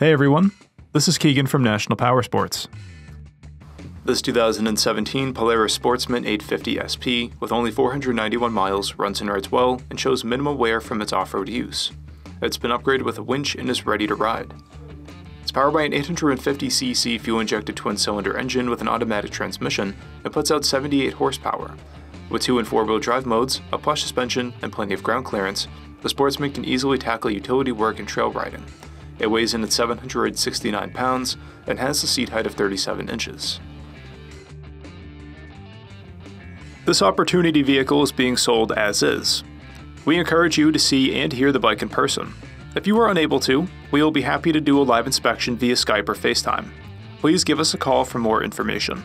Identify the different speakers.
Speaker 1: Hey everyone, this is Keegan from National Powersports. This 2017 Polaris Sportsman 850 SP with only 491 miles runs and rides well and shows minimal wear from its off-road use. It's been upgraded with a winch and is ready to ride. It's powered by an 850cc fuel-injected twin-cylinder engine with an automatic transmission and puts out 78 horsepower. With two and four-wheel drive modes, a plush suspension, and plenty of ground clearance, the Sportsman can easily tackle utility work and trail riding. It weighs in at 769 pounds and has a seat height of 37 inches. This opportunity vehicle is being sold as is. We encourage you to see and hear the bike in person. If you are unable to, we will be happy to do a live inspection via Skype or FaceTime. Please give us a call for more information.